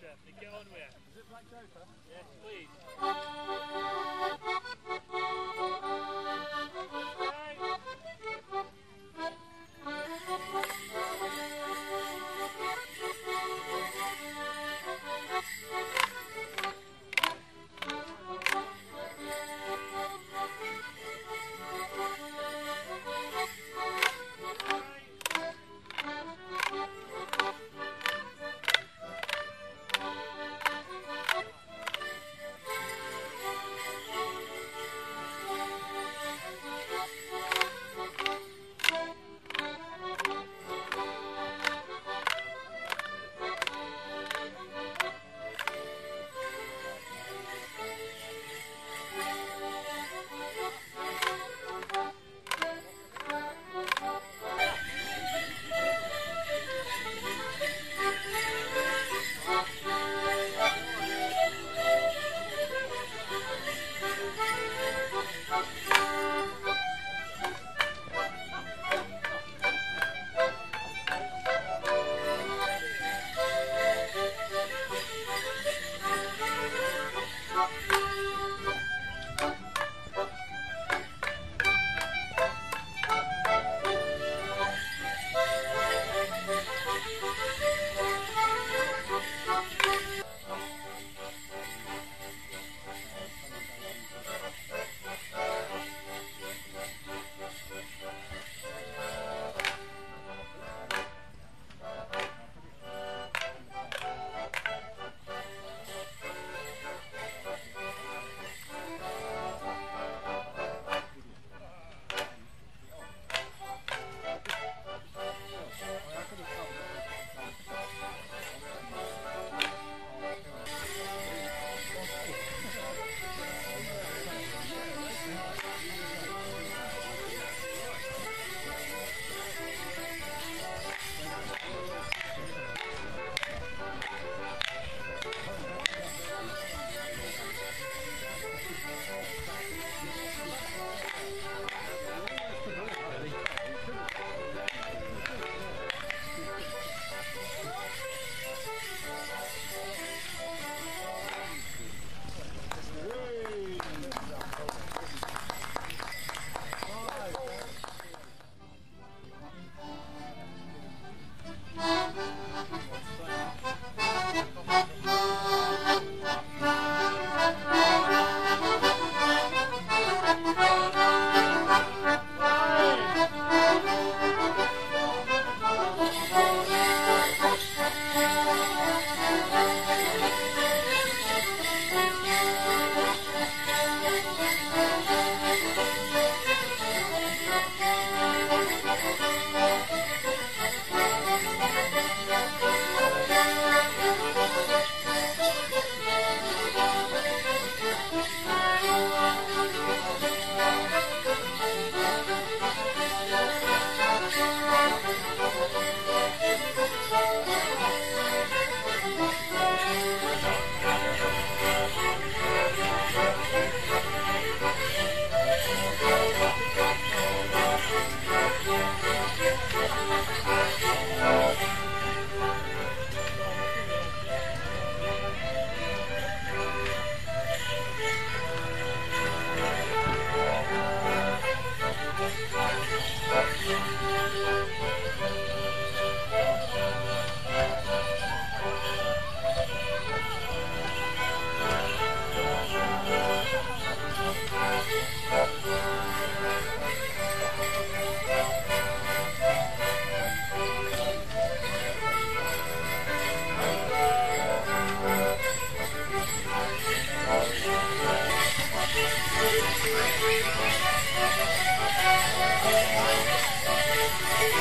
chef on. Is it black Joker? Yes, please.